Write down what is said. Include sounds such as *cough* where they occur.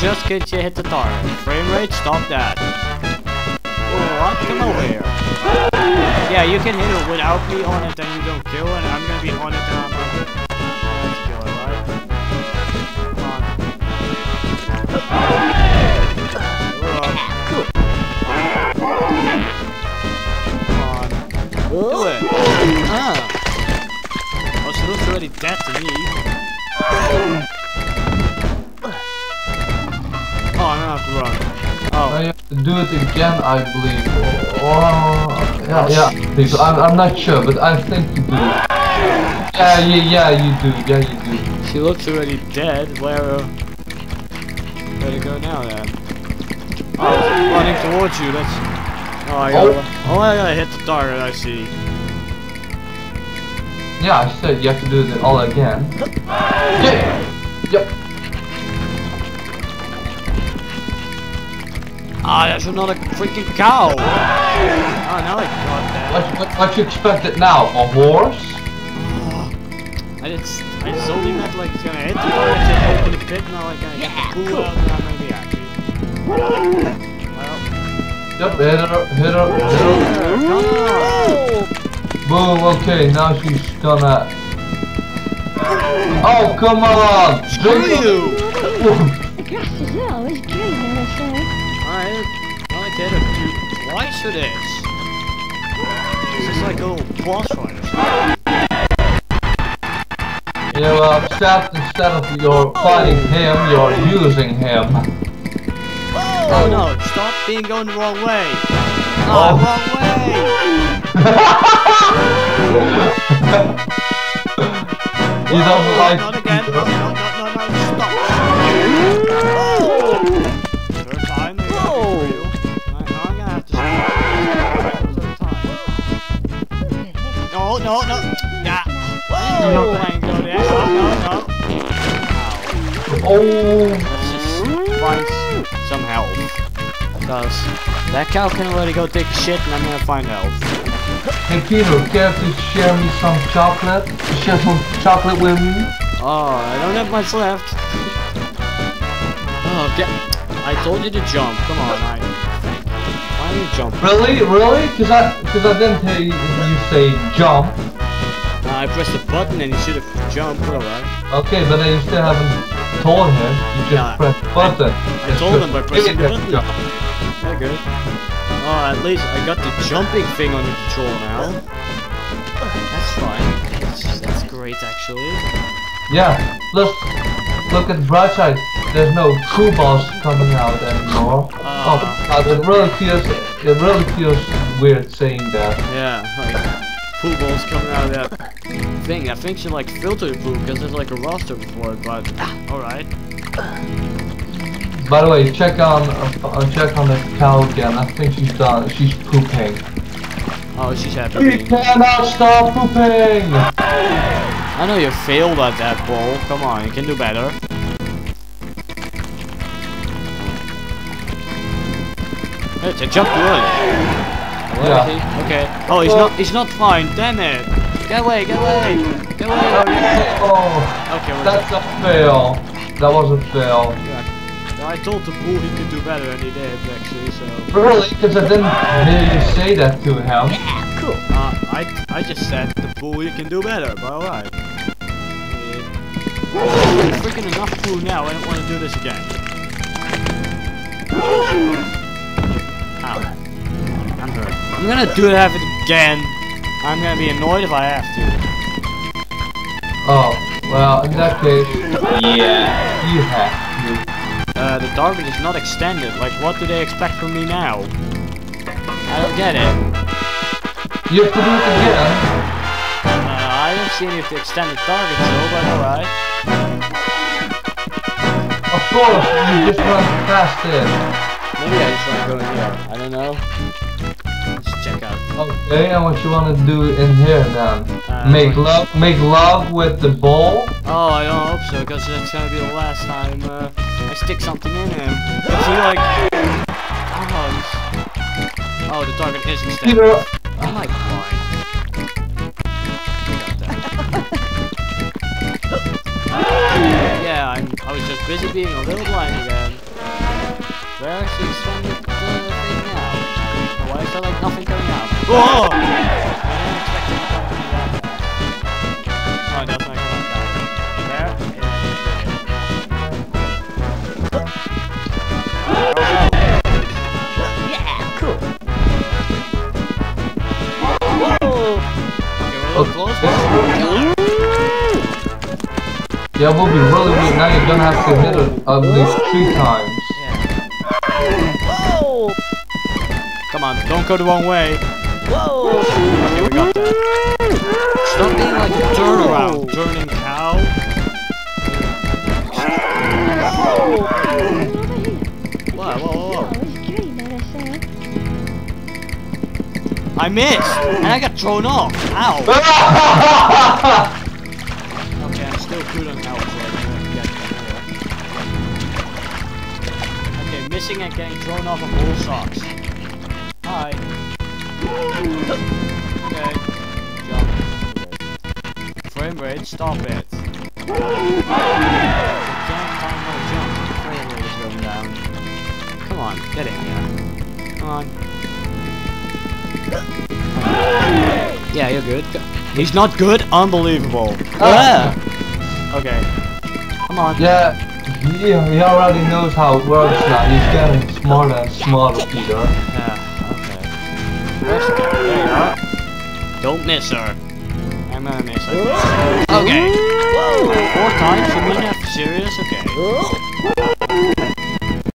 just can't you hit the target. Frame rate, stop that. What? Come over here. Yeah, you can hit it without me on it, and you don't kill, and I'm gonna be on it, and I'm gonna let's kill it, right? Come on. Come on. Do it. Ah. Oh, she looks already dead to me. Oh, I'm have to run. Oh, I have to do it again, I believe. Oh, yeah, yeah. Because I'm, I'm not sure, but I think you do. Yeah, yeah, yeah, you do. Yeah, you do. she looks already dead. Where, uh, where to go now then? Oh, it's running towards you. That's. Oh, I gotta. Oh, I gotta hit the target. I see. Yeah, I said you have to do it all again. Yeah. Yep. Ah, that's another freaking cow. Oh, now I got that. What, what, what you expected now? A horse? Oh, I just, I just only meant like it's gonna hit the target and open the pit, and I'm like gonna get the pool out, and I'm gonna be happy. Well, Yep, hit her, hit her, hit her. come. Boom, okay, now she's gonna... Oh, come on! Screw Drink- you! The grass is well, it's green and it's uh, I did it do twice for this. This is like a little boss fight or something. Yeah, well, except instead of you're fighting him, you're using him. Oh no, stop being going the wrong way. Oh, Oh. wrong way! *laughs* He doesn't like Not again. No, no, no. Yeah. No, Whoa! Go there. No, no, no. Oh, Let's just find some health. Because that cow can already go take a shit and I'm gonna find health. hey Peter, care to share me some chocolate? Share some chocolate with me? Oh, I don't have much left. Oh, get. I told you to jump. Come on, I. You jumping? Really? Really? Cause I, cause I didn't hear you you say jump. Uh, I pressed the button and you should have jumped, but alright. Okay, but then you still haven't told him. You just Yeah, pressed the button. I told him by pressing the button. Very good. Oh, at least I got the jumping thing under control now. That's fine. That's, that's great, actually. Yeah. look. look at the bright side. There's no cool balls coming out anymore. Uh. oh, God, it really feels, it really feels weird saying that. Yeah, like pool balls coming out of that thing. That thing should like filter the poop because there's like a roster before it, but alright. By the way, check on, uh, check on the cow again. I think she's done. She's pooping. Oh, she's happy. We cannot stop pooping. I know you failed at that ball. Come on, you can do better. It's a jump too early. Where Yeah. he? Okay. Oh, he's not. He's not fine. Damn it! Get away! Get away! Get away! Oh, Okay, we're that's a fail. That was a fail. Yeah. I told the bull he could do better, and he did actually. So. Really? Because I didn't hear you say that to him. Yeah, Uh, I I just said the pool you can do better, but alright. Yeah. Freaking enough pool now, I don't want to do this again. I'm gonna do that again. I'm gonna be annoyed if I have to. Oh, well, in that case, yeah, you have to. Uh, the target is not extended. Like, what do they expect from me now? I don't get it. You have to do it again. Uh, I don't see any of the extended targets though, but alright. Of course, you just run past it. Maybe I just want to go in here. I don't know. Okay, and what you wanna do in here then? Uh, make love make love with the ball? Oh, I don't hope so, because it's gonna be the last time uh, I stick something in him. Is he like... Oh, oh, the target is extended. Peter. Oh my god. yeah, I'm, I was just busy being a little blind again. Where is the extended the uh, thing now? Why is there like nothing yeah. Whoa! Yeah, we'll be really weak. Now you're gonna have to hit it at least three times. Whoa! Come on, don't go the wrong way. Whoa! Okay, we got that. Stop being like a turnaround, turning cow. Whoa, whoa, whoa, I missed, and I got thrown off. Ow. Okay, I'm still good on health, so. Okay, missing and getting thrown off of all socks. Hi. Okay. Jump. Frame rate, stop it. Find no jump. Frame rate is going down. Come on, get in here. Come on. Yeah, you're good. He's not good? Unbelievable. Ah. Okay. Come on. Yeah, he, he already knows how it works now. He's getting smarter and smarter, Peter. Yeah. Where's the guy? There you are. Don't miss her. I'm gonna miss her. Okay. Whoa! Four times? You mean that serious? Okay.